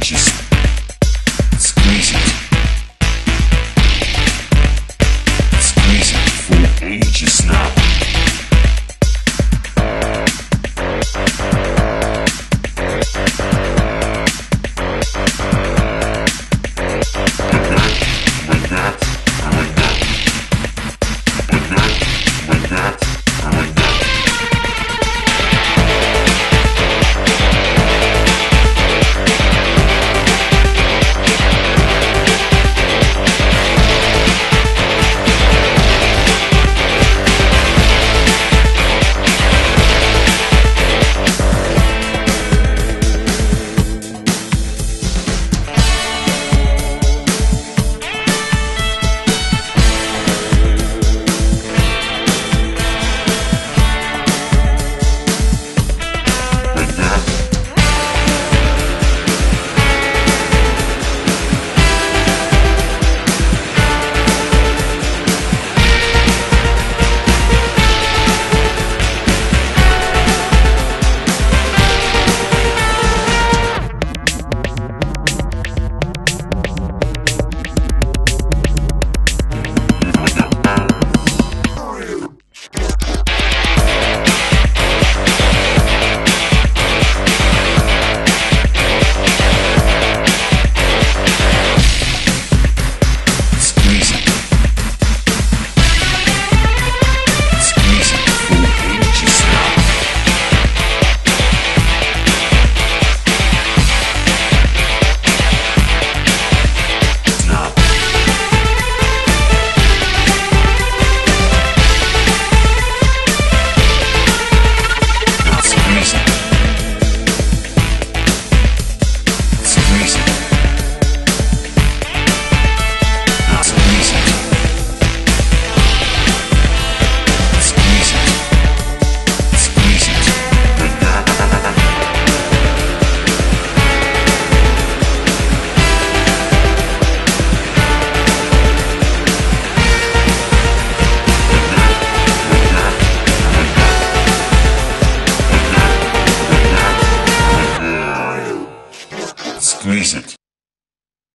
She's.